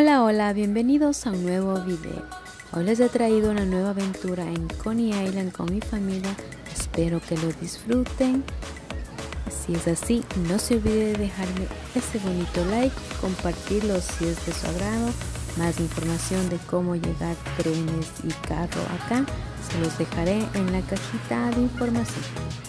Hola, hola, bienvenidos a un nuevo video. Hoy les he traído una nueva aventura en Coney Island con mi familia. Espero que lo disfruten. Si es así, no se olvide de dejarme ese bonito like, compartirlo si es de su agrado. Más información de cómo llegar trenes y carro acá, se los dejaré en la cajita de información.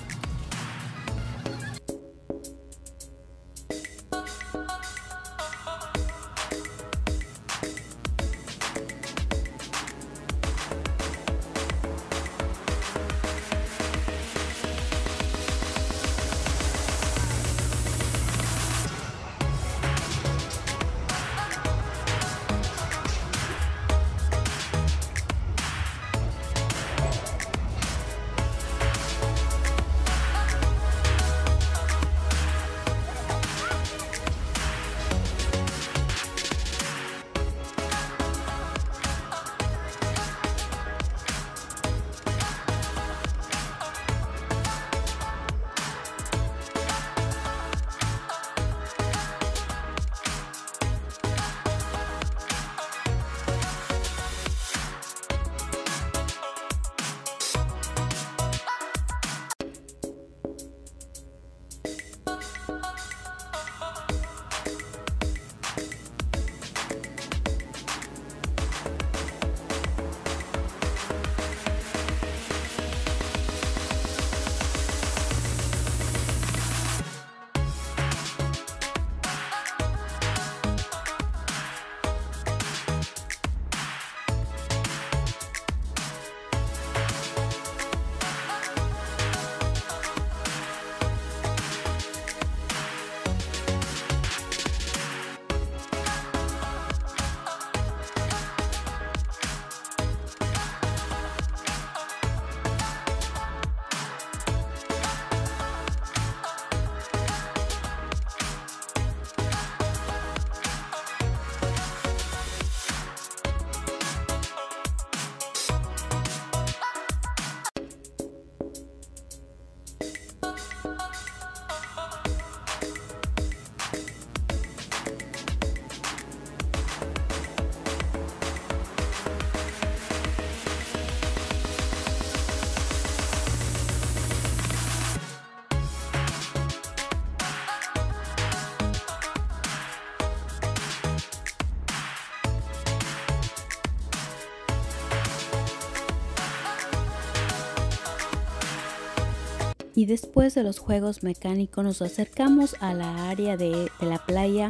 Y después de los juegos mecánicos nos acercamos a la área de, la playa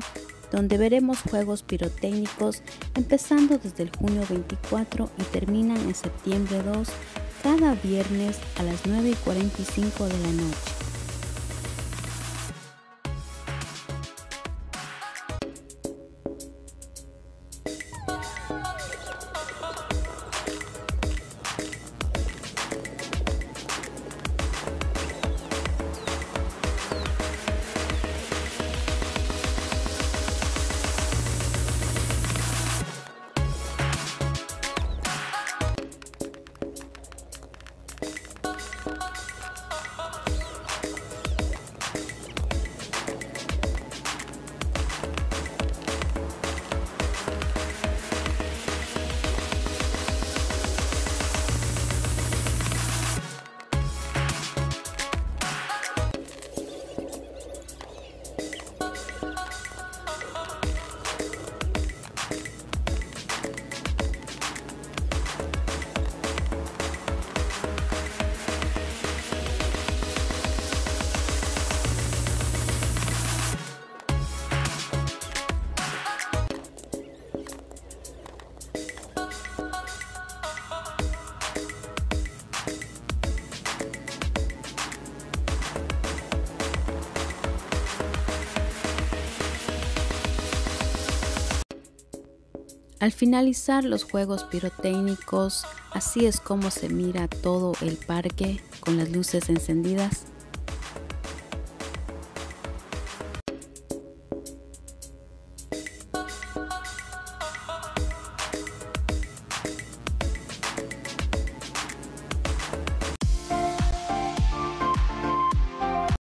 donde veremos juegos pirotécnicos empezando desde el junio 24 y terminan en septiembre 2 cada viernes a las 9 y 45 de la noche. Al finalizar los juegos pirotécnicos, así es como se mira todo el parque con las luces encendidas.